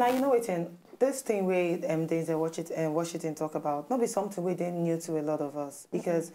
Now you know it in this thing wey um, Denzel Washington, uh, Washington talk about no be something wey dey new to a lot of us because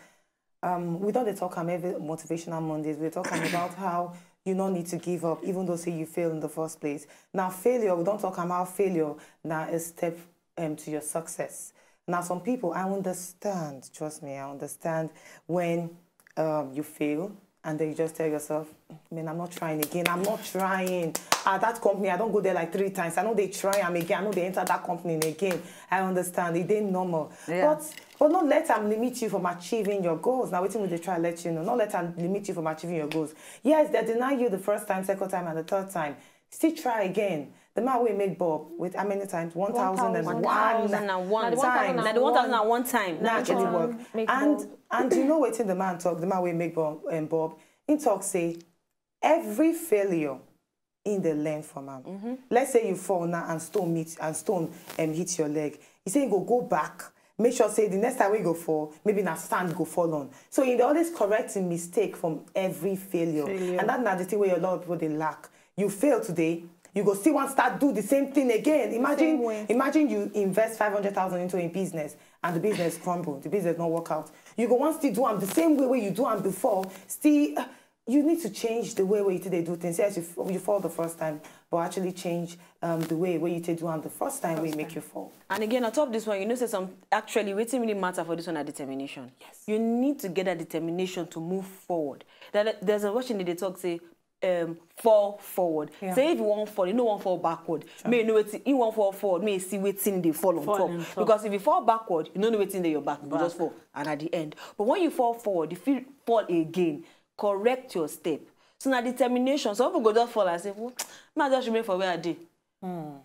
um, we don dey talk am every motivational Mondays. We're talking about how you no need to give up even though say you fail in the first place. Now failure, we don't talk about failure Now a step um, to your success. Now some people, I understand, trust me, I understand when um, you fail and then you just tell yourself, man, I'm not trying again. I'm not trying. At that company, I don't go there like three times. I know they try am again. I know they enter that company again. I understand. It ain't normal. Yeah. But but not let them limit you from achieving your goals. Now, waiting with they try to let you know. Not let them limit you from achieving your goals. Yes, they deny you the first time, second time, and the third time. Still try again. The man will make Bob with how many times? 1,001 1,001 the times. Na the 1,001 time. Now actually work. And Bob. and you know wetin the man talk, the man wey make Bob and Bob, he talk say every failure in the learn from am. Let's say you fall now and stone meet and stone um, hit your leg. He say you go go back. Make sure say the next time we go fall, maybe na sand go fall on. So in the always correcting mistake from every failure. Failure. And that's not the thing where a lot of people they lack. You fail today, you go still want start do the same thing again. Imagine. Imagine you invest 500,000 into a business and the business crumble, the business not work out. You go want still do them the same way where you do them before. Still, uh, you need to change the way where you they do things. Yes, you, you fall the first time, but actually change um, the way where you take do them the first time where you make you fall. And again, on top of this one, you know, say some actually waiting really matter for this one are determination. Yes. You need to get that determination to move forward. There- There's a watching they talk say, um, fall forward. Yeah. Say if you want fall, you don't want fall backward. May you know waiting, you want fall forward, may you see waiting they fall on Fall top. top. Because if you fall backward, you don't know waiting there your back, you Back. just fall. And at the end. But when you fall forward, if you fall again, correct your step. So now determination. Some people go just fall and say, well, may I just remain for where I did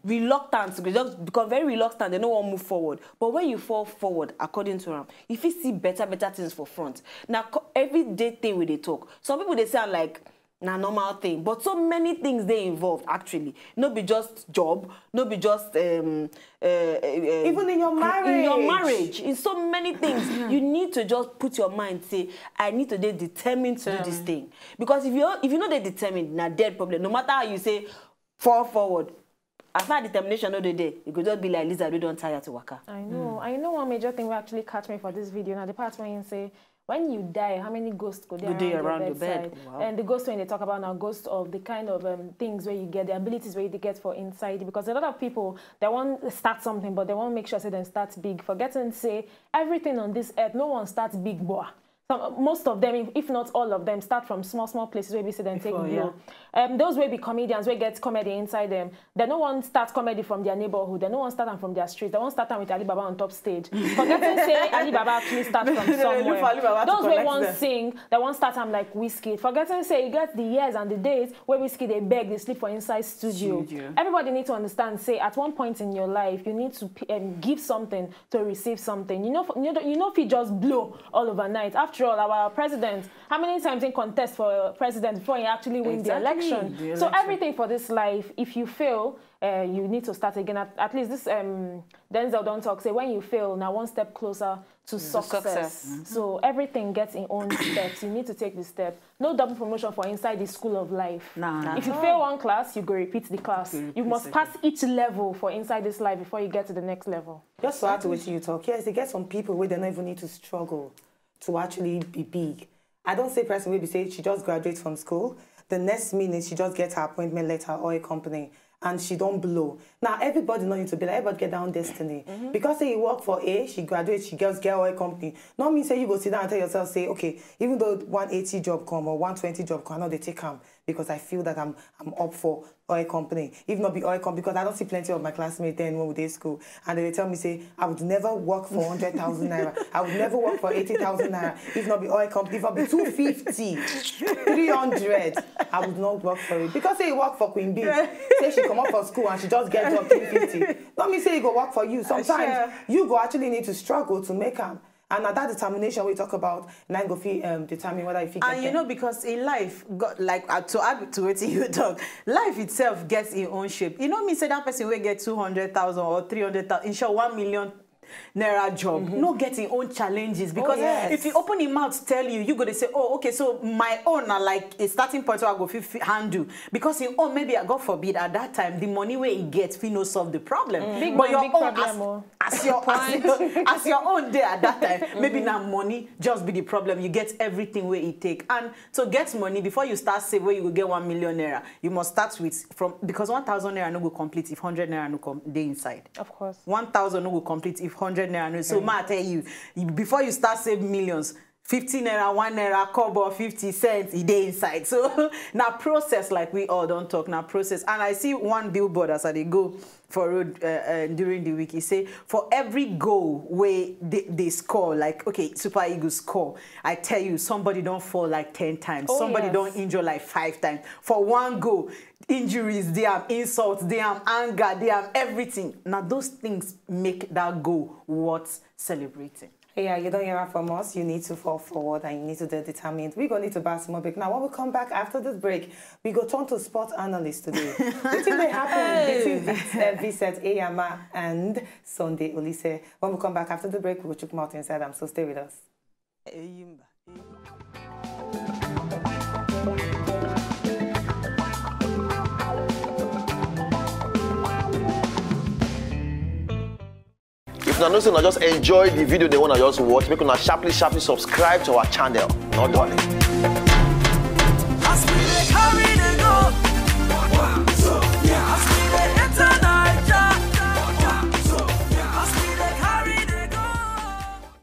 reluctant they just become very reluctant they no wan move forward but when you fall forward according to am you fit see better better things for front na everyday thing we dey talk some people dey say am like na normal thing. But so many things dey involved actually. No be just job no be just um, uh, uh, Even in your in your marriage. marriage. In so many things. You need to just put your mind say i need to dey determined to do this thing. Because if you if you no dey determined na dead problem. No matter how you say fall forward. As far determination no dey there you go just be like lizard wey don tire to waka. I know. I know one major thing will actually catch me for this video. Now the part when you say when you die, how many ghosts go there around, around your your bed. bedside? Wow. And the ghosts when they talk about now, ghosts of the kind of um, things where you get, the abilities where you get for inside. Because a lot of people they want to start something, but they want to make sure say they start big. Forgetting say everything on this earth, no one starts big, boy. Some, most of them, if- not all of them, start from small, small places where we see them take Before, blow. Um, those will be comedians, we get comedy inside them. They no one start comedy from their neighborhood. They no one start them from their street. They won't start them with Alibaba on top stage. Forgetting say Alibaba actually start from somewhere. Those collect want them. sing. They won't start them like Wizkid. Forgetting say you get the years and the days where Wizkid they beg, they sleep for inside studio. Studio. Everybody need to understand. Say at one point in your life, you need to um, give something to receive something. You know, you know, you know, if you just blow all overnight. After all, our president, how many times in contest for president before he actually win the election? the So everything for this life, if you fail, uh, you need to start again. At, at least this um, Denzel don't talk. Say when you fail, now one step closer to success. success. So everything gets in own steps. You need to take the step. No double promotion for inside the school of life. Nah, nah. If you fail one class, you go repeat the class. You You, must second. pass each level for inside this life before you get to the next level. Just to add to what you talk, yes, they get some people where they don't even need to struggle to actually be big. I don't say person will be say she just graduates from school. The next minute she just gets her appointment letter or a company and she don't blow. Now everybody not need to be like everybody get their own destiny. Mm-hmm. Because say you work for A, she graduates, she gets get oil company. Not mean say you go sit down and tell yourself, say, okay, even though 180 job come or 120 job come, I know they take them because I feel that I'm I'm up for oil company. If not be oil company, because I don't see plenty of my classmates then when we did school. And they tell me, say, I would never work for 100,000 naira. I would never work for 80,000 naira. If not be oil company, if not be 250, 300, I would not work for it. Because say you work for Queen Bee, say she come up for school and she just get job 350. Not me say you go work for you. Uh, Sometimes Sure. you go actually need to struggle to make them. And at that determination we talk about, now go fit um, determine whether you get and you them. know because in life God, like uh, to add to wetin you talk life itself gets im own shape e no mean say that person wey get two hundred thousand or three hundred thousand in short one million naira job no get im own challenges. Oh, because yes. if you open im mouth tell you you gonna say oh okay so my own na like a starting point wey i go handle. Because im own maybe ah, god forbid at that time the money where e get fit no solve the problem. Mm. Big but man, your big own problem, oh. as, as your as your as your own dey at that time maybe mm-hmm. na money just be the problem. You get everything where e take. And to get money before you start save wey you will get one million naira you must start with from because one thousand naira no go complete if hundred naira no come dey inside. Of course. one thousand no go complete if hundred naira so ma I tell you you- before you start save millions fifty naira one naira kobo fifty cents e dey inside. So na process like we all don talk na process. And i see one billboard as i dey go for road uh, uh, during the week. E say for every goal wey dey score like okay super eagles score i tell you somebody don fall like ten times. Oh, somebody yes. don injure like five times. For one goal injuries dey am insult dey am anger dey am everything. Na those things make that goal worth celebrating. Yeah, you don't hear that from us. You need to fall forward and you need to be determined. We're going to need to buy some more break. Now, when we come back after this break, we go turn to sports analyst today. what think they happen between Vincent Enyeama and Sunday Oliseh? When we come back after the break, we'll check out inside them. So stay with us. Una know say just enjoy the video they wanna just watch, make una sharply sharply subscribe to our channel. Not done.